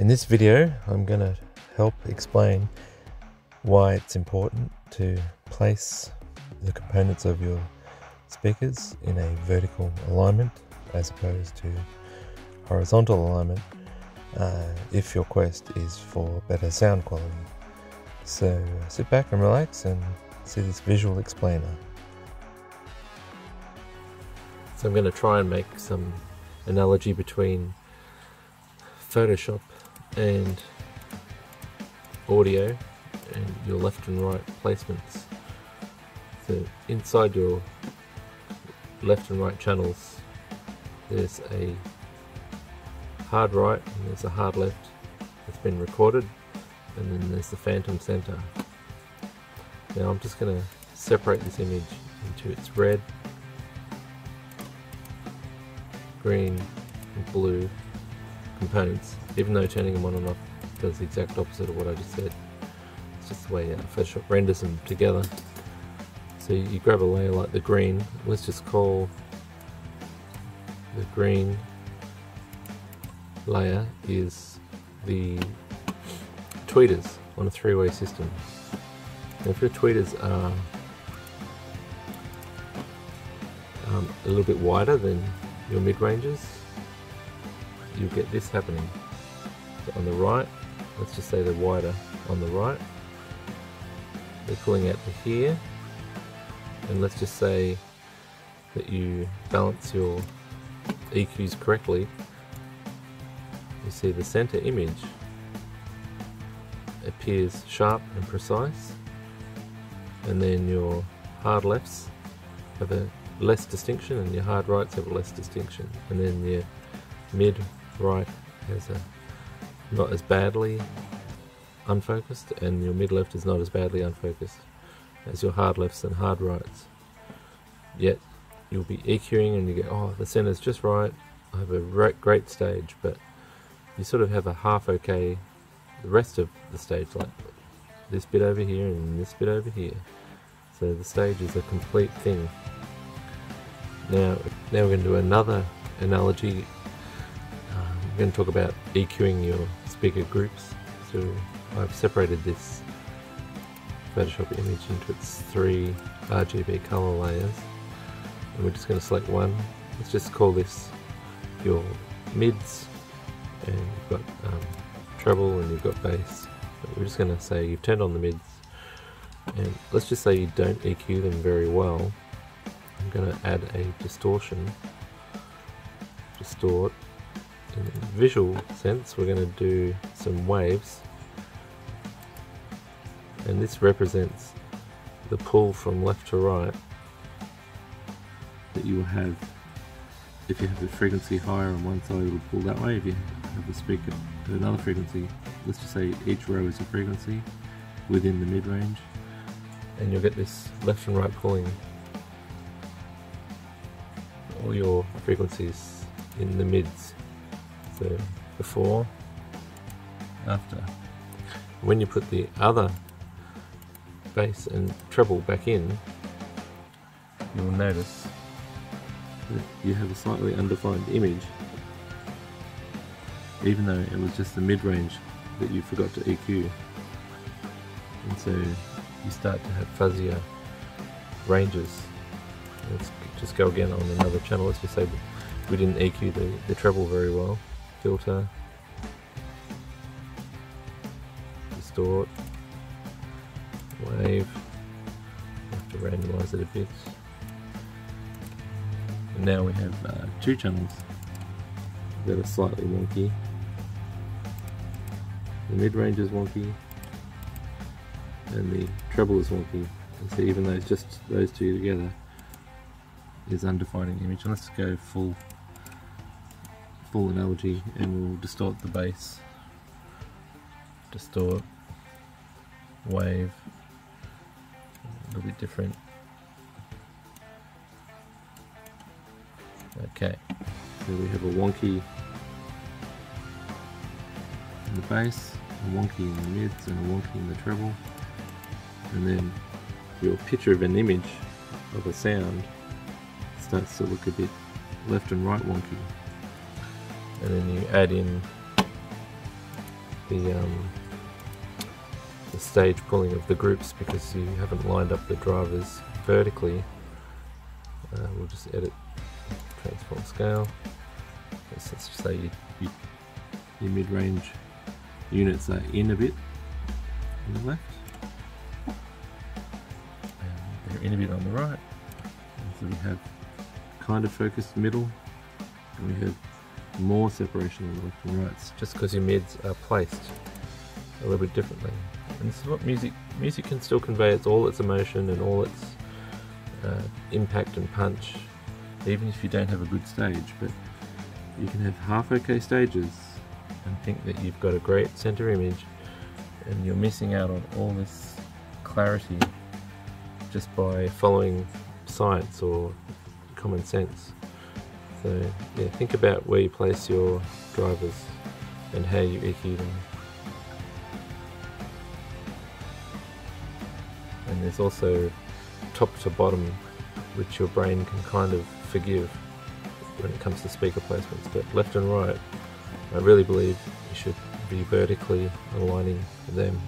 In this video, I'm going to help explain why it's important to place the components of your speakers in a vertical alignment as opposed to horizontal alignment uh, if your quest is for better sound quality. So sit back and relax and see this visual explainer. So I'm going to try and make some analogy between Photoshop and audio and your left and right placements. So inside your left and right channels there's a hard right and there's a hard left that's been recorded and then there's the phantom center. Now I'm just going to separate this image into its red, green and blue components even though turning them on and off does the exact opposite of what I just said. It's just the way uh, Photoshop renders them together. So you grab a layer like the green, let's just call the green layer is the tweeters on a three-way system. Now if your tweeters are um, a little bit wider than your mid-ranges, you'll get this happening. So on the right, let's just say they're wider on the right, they're pulling out to here, and let's just say that you balance your EQs correctly, you see the center image appears sharp and precise, and then your hard lefts have a less distinction, and your hard rights have less distinction, and then your mid right has a not as badly unfocused, and your mid left is not as badly unfocused as your hard lefts and hard rights. Yet you'll be EQing and you go, oh, the center's just right. I have a great stage, but you sort of have a half okay the rest of the stage, like this bit over here and this bit over here. So the stage is a complete thing. Now, now we're going to do another analogy. We're going to talk about EQing your speaker groups. So I've separated this Photoshop image into its three RGB color layers. And we're just going to select one. Let's just call this your mids. And you've got um, treble and you've got bass. But we're just going to say you've turned on the mids. And let's just say you don't EQ them very well. I'm going to add a distortion. Distort visual sense we're going to do some waves. And this represents the pull from left to right. That you will have if you have the frequency higher on one side it will pull that way. If you have the speaker at another frequency let's just say each row is a frequency within the mid-range. And you'll get this left and right pulling. All your frequencies in the mids so before? After. When you put the other bass and treble back in you will notice that you have a slightly undefined image even though it was just the mid-range that you forgot to EQ and so you start to have fuzzier ranges. Let's just go again on another channel. Let's just say we didn't EQ the, the treble very well filter distort wave have to randomize it a bit and now we have uh, two channels that are slightly wonky. The mid-range is wonky and the treble is wonky. And so even though it's just those two together is undefining image. Let's go full full analogy and we'll distort the bass. Distort, wave, a little bit different. Okay, so we have a wonky in the bass, a wonky in the mids, and a wonky in the treble. And then your picture of an image of a sound starts to look a bit left and right wonky. And then you add in the um, the stage pulling of the groups because you haven't lined up the drivers vertically. Uh, we'll just edit transform scale. Let's, just say you, you, your mid-range units are in a bit on the left. And they're in a bit on the right. And so we have kind of focused middle and we have more separation on the left and right just because your mids are placed a little bit differently. And this is what music music can still convey its all its emotion and all its uh, impact and punch, even if you don't have a good stage. But you can have half okay stages and think that you've got a great center image, and you're missing out on all this clarity just by following science or common sense. So yeah, think about where you place your drivers and how you EQ them. And there's also top to bottom, which your brain can kind of forgive when it comes to speaker placements. But left and right, I really believe you should be vertically aligning them